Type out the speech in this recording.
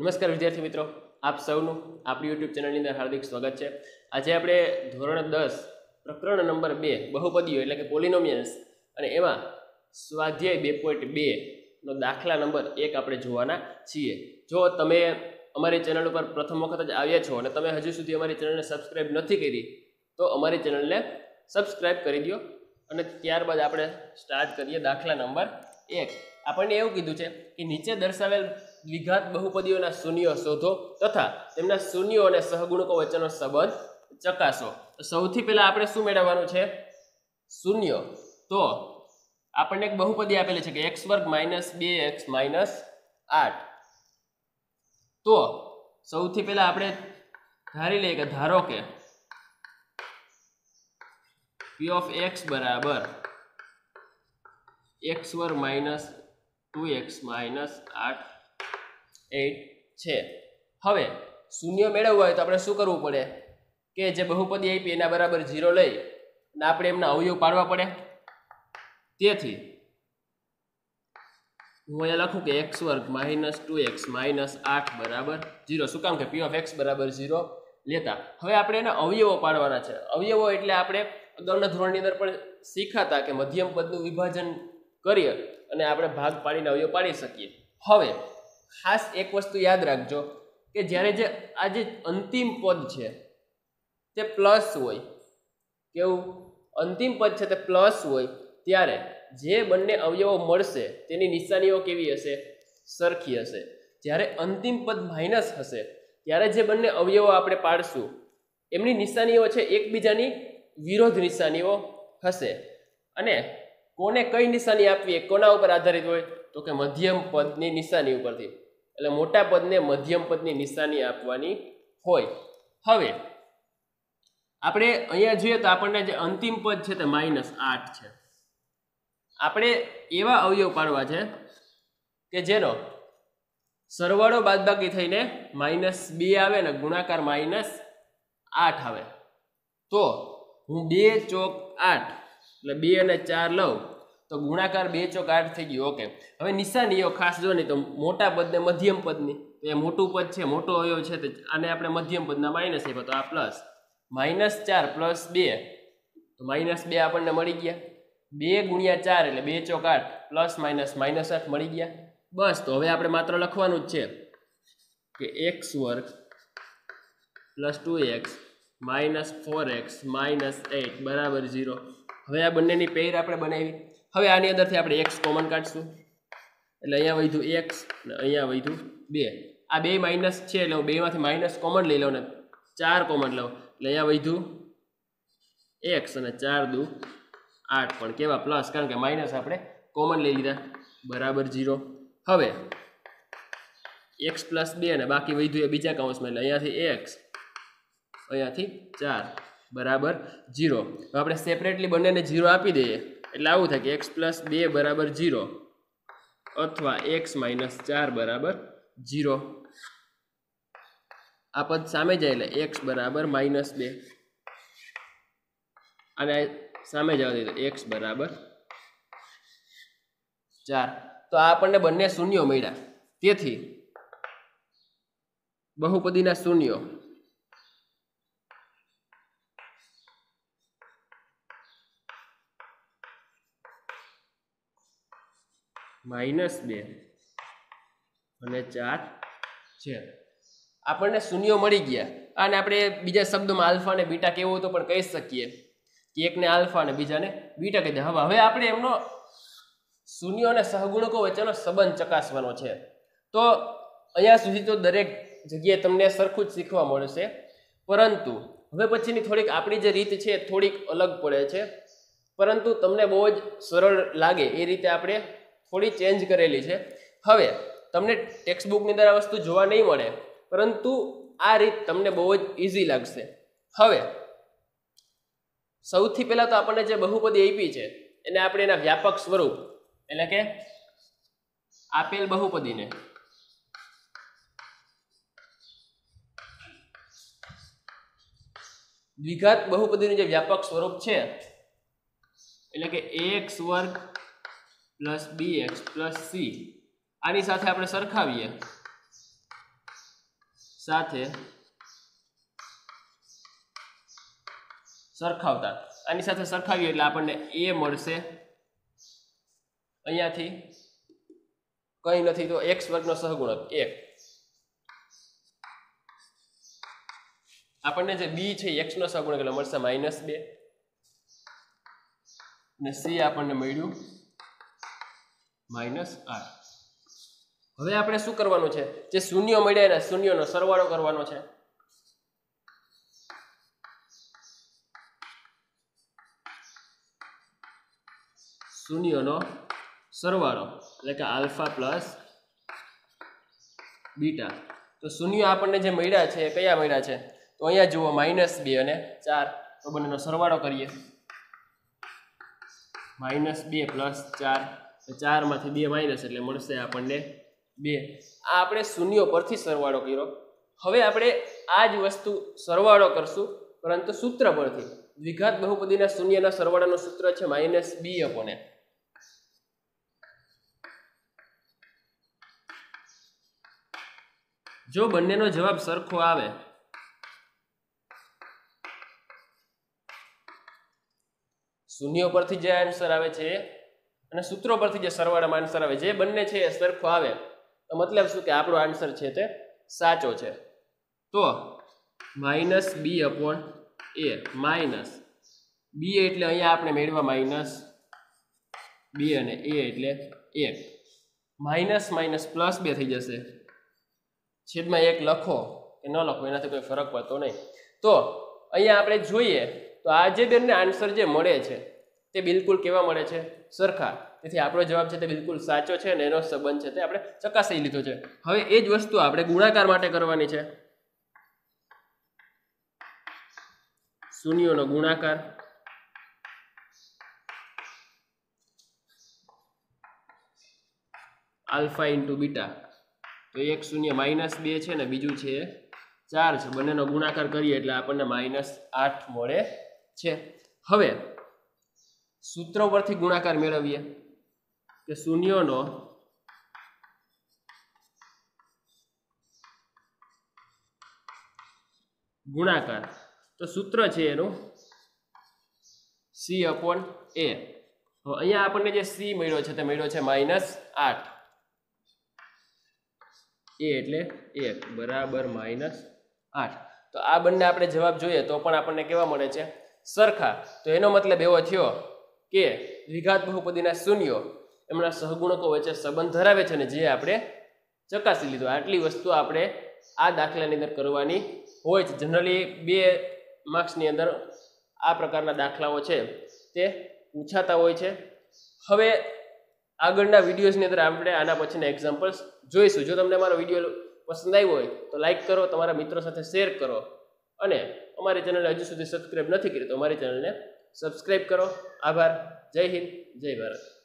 નમસ્કાર વિદ્યાર્થી મિત્રો, આપ સૌનું આપણી યુટ્યુબ ચેનલની અંદર હાર્દિક સ્વાગત છે. આજે આપણે ધોરણ દસ, પ્રકરણ નંબર બે, બહુપદીઓ એટલે કે પોલિનોમિયલ્સ અને એમાં સ્વાધ્યાય બે પોઈન્ટ બેનો દાખલા નંબર એક આપણે જોવાના છીએ. જો તમે અમારી ચેનલ ઉપર પ્રથમ વખત જ આવ્યા છો અને તમે હજુ સુધી અમારી ચેનલને સબસ્ક્રાઈબ નથી કરી, તો અમારી ચેનલને સબસ્ક્રાઈબ કરી દો અને ત્યારબાદ આપણે સ્ટાર્ટ કરીએ દાખલા નંબર એક. આપણને એવું કીધું છે કે નીચે દર્શાવેલ દ્વિઘાત બહુપદીઓના શૂન્યો શોધો તથા તેમના શૂન્યો અને સહગુણકો વચ્ચેનો સંબંધ ચકાસો. તો સૌથી પહેલા આપણે શું મેળવવાનું છે? શૂન્ય. તો આપણને એક બહુપદી આપેલી છે કે એક્સ વર્ગ માઇનસ બે એક્સ માઇનસ આઠ. તો સૌથી પહેલા આપણે ધારી લઈએ કે ધારો કે પી ઓફ એક્સ બરાબર એક્સ વર્ગ માઇનસ ટુ એક્સ માઇનસ આઠ એટ છે. હવે શૂન્ય મેળવવું હોય તો આપણે શું કરવું પડે? કે જે બહુપદી આપી એના બરાબર ઝીરો લઈ અને આપણે એમના અવયવ પાડવા પડે? તેથી હું અહીંયા લખું કે એક્સ વર્ગ માઇનસ ટુ એક્સ માઇનસ આઠ બરાબર ઝીરો શું કામ કે પી ઓફ એક્સ બરાબર ઝીરો લેતા. હવે આપણે એના અવયવો પાડવાના છે. અવયવો એટલે આપણે અગાઉના ધોરણની અંદર પણ શીખાતા કે મધ્યમ પદનું વિભાજન કરીએ અને આપણે ભાગ પાડીને અવયવ પાડી શકીએ. હવે ખાસ એક વસ્તુ યાદ રાખજો કે જ્યારે જે આ જે અંતિમ પદ છે તે પ્લસ હોય, કેવું? અંતિમ પદ છે તે પ્લસ હોય, ત્યારે જે બંને અવયવો મળશે તેની નિશાનીઓ કેવી હશે? સરખી હશે. જ્યારે અંતિમ પદ માઇનસ હશે, ત્યારે જે બંને અવયવો આપણે પાડશું, એમની નિશાનીઓ છે એકબીજાની વિરોધ નિશાનીઓ હશે. અને કોને કઈ નિશાની આપવી એ કોના ઉપર આધારિત હોય? તો કે મધ્યમ પદની નિશાની ઉપરથી. એટલે મોટા પદને મધ્યમ પદની નિશાની આપવાની હોય. હવે, આપણે અહીંયા જોઈએ તો આપણને જે અંતિમ પદ છે તે માઇનસ આઠ છે. આપણે એવા અવયવ પાડવા છે કે જેનો સરવાળો બાદબાકી થઈને માઇનસ બે આવે ને ગુણાકાર માઇનસ આઠ આવે. તો હું બે ચોક આઠ, એટલે બે અને ચાર લઉં. તો ગુણાકાર બે ચોક આઠ થઈ ગયું ઓકે હવે નિશાનીઓ ખાસ જો નહીં તો મોટા પદને મધ્યમ પદની, તો એ મોટું પદ છે, મોટો અવયવ છે, તે આને આપણે મધ્યમ પદના માઇનસ આપ્યો, તો આ પ્લસ માઇનસ ચાર પ્લસ બે, તો માઇનસ બે આપણને મળી ગયા. બે ગુણ્યા ચાર એટલે બે ચોક આઠ પ્લસ માઇનસ માઇનસ આઠ મળી ગયા. બસ, તો હવે આપણે માત્ર લખવાનું જ છે કે એક્સ વર્ગ plus two X minus four X minus eight બરાબર ઝીરો હવે આ બંનેની પેર આપણે બનાવી. હવે આની અંદરથી આપણે એક્સ કોમન કાઢશું. એટલે અહીંયા વધ્યું એક્સ ને અહીંયા વધ્યું બે. આ બે માઇનસ છે એટલે હું બેમાંથી માઇનસ કોમન લઈ લઉં ને ચાર કોમન લઉં. એટલે અહીંયા વધ્યું એક્સ અને ચાર દુ આઠ. પણ કેવા પ્લસ કારણ કે માઇનસ આપણે કોમન લઈ લીધા. બરાબર ઝીરો હવે એક્સ પ્લસ બે અને બાકી વધ્યું એ બીજા કાઉન્સમાં એટલે અહીંયાથી એક્સ અહીંયાથી ચાર. બરાબર ઝીરો હવે આપણે સેપરેટલી બંનેને ઝીરો આપી દઈએ. એટલે આવું થાય કે એક્સ પ્લસ બે બરાબર ઝીરો અથવા એક્સ માઇનસ ચાર બરાબર ઝીરો આ પદ સામે જાય એટલે એક્સ બરાબર માઇનસ બે. અને સામે જવા દઈએ તો એક્સ બરાબર ચાર. તો આ આપણને બંને શૂન્યો મળ્યા. તેથી બહુપદીના શૂન્યો માઇનસ બે અને ચાર છે. આપણને શૂન્યો મળી ગયા. અને આપણે બીજા શબ્દોમાં આલ્ફા અને બીટા કેવું તો પણ કહી શકીએ. કે એકને આલ્ફા અને બીજાને બીટા કહી દે. હવે હવે આપણે એમનો શૂન્યો અને સહગુણકો વચ્ચેનો સંબંધ ચકાસવાનો છે. તો અહીંયા સુધી તો દરેક જગ્યાએ તમને સરખું જ શીખવા મળશે. પરંતુ હવે પછીની થોડીક આપણી જે રીત છે થોડીક અલગ પડે છે. પરંતુ તમને બહુ જ સરળ લાગે એ રીતે આપણે થોડી ચેન્જ કરેલી છે. હવે, તમને ટેક્સ્ટ બુકની અંદર આ વસ્તુ જોવા નહીં મળે, પરંતુ આ રીત તમને બહુ જ ઇઝી લાગશે. હવે, સૌથી પહેલાં તો આપણને જે બહુપદી આપી છે, એને આપણે એના વ્યાપક સ્વરૂપ, એટલે કે આપેલ બહુપદીને. દ્વિઘાત બહુપદીનું જે વ્યાપક સ્વરૂપ છે, એટલે કે એક્સ વર્ગ plus B X plus C. આની સાથે આપણે સરખાવીએ. સાથે સરખાવતા. આની સાથે સરખાવીએ એટલે આપણને એ મળશે. અહીંયાથી કંઈ નથી તો એક્સ વર્ગનો સહગુણક એક. આપણને જે બી છે એક્સનો સહગુણક એટલે મળશે માઇનસ બે. ને સી આપણને મળ્યું. માઇનસ આર હવે આપણે શું કરવાનું છે? જે શૂન્યો મળ્યા એના શૂન્યનો સરવાળો કરવાનો છે. શૂન્યનો સરવાળો, એટલે કે આલ્ફા પ્લસ બીટા. તો શૂન્ય આપણને જે મળ્યા છે કયા મળ્યા છે? તો અહીંયા જુઓ માઇનસ બે અને ચાર. તો બંનેનો સરવાળો કરીએ. માઇનસ બે પ્લસ ચાર. ચારમાંથી બે માઇનસ એટલે મળશે આપણને બે. આ આપણે શૂન્યો પરથી સરવાળો કર્યો. હવે આપણે આ જ વસ્તુ સરવાળો કરશું, પરંતુ સૂત્ર પરથી. દ્વિઘાત બહુપદીના શૂન્યના સરવાળાનું સૂત્ર છે માઇનસ બી અપોને જો બંનેનો જવાબ સરખો આવે, શૂન્ય પરથી જે આન્સર આવે છે અને સૂત્રો પરથી જે સરવાળામાં આન્સર આવે, જે બંને છે એ સરખો આવે, તો મતલબ શું કે આપણો આન્સર છે તે સાચો છે. તો minus B upon A minus B એટલે અહીંયા આપણે મેળવા માઇનસ બી અને એ એટલે એ માઇનસ માઇનસ પ્લસ બે થઈ જશે. છેદમાં એક લખો કે ન લખો, એનાથી કોઈ ફરક પડતો નહીં. તો અહીંયા આપણે જોઈએ, તો આ જે બેનને આન્સર જે મળે છે તે બિલકુલ કેવા મળે છે? સરખા. તેથી આપણો જવાબ છે તે બિલકુલ સાચો છે અને એનો સંબંધ છે તે આપણે ચકાસી લીધો છે. હવે એ જ વસ્તુ આપણે ગુણાકાર માટે કરવાની છે. શૂન્યોનો ગુણાકાર. Alpha into beta. તો એક શૂન્ય માઇનસ બે છે ને બીજું છે ચાર છે. બંનેનો ગુણાકાર કરીએ એટલે આપણને માઇનસ આઠ મળે છે. હવે સૂત્ર પરથી ગુણાકાર મેળવીએ. કે શૂન્યનો ગુણાકાર. તો સૂત્ર છે એનું સી અપોન એ તો અહીંયા આપણને જે સી મળ્યો છે તે મળ્યો છે માઇનસ આઠ. એ એટલે એક, બરાબર માઇનસ આઠ. તો આ બંને આપણે જવાબ જોઈએ તો પણ આપણને કેવા મળે છે? સરખા. તો એનો મતલબ એવો થયો કે દ્વિઘાત બહુપદીના શૂન્યો એમના સહગુણકો વચ્ચે સંબંધ ધરાવે છે અને જે આપણે ચકાસી લીધો. આટલી વસ્તુ આપણે આ દાખલાની અંદર કરવાની હોય છે. જનરલી બે માર્ક્સની અંદર આ પ્રકારના દાખલાઓ છે તે પૂછાતા હોય છે. હવે આગળના વિડીયોઝની અંદર આપણે આના પછીના એક્ઝામ્પલ્સ જોઈશું. જો તમને અમારો વીડિયો પસંદ આવ્યો હોય તો લાઈક કરો, તમારા મિત્રો સાથે શેર કરો અને અમારી ચેનલને હજુ સુધી સબસ્ક્રાઈબ નથી કરી તો અમારી ચેનલને સબસ્ક્રાઈબ કરો. આભાર. જય હિન્દ જય ભારત.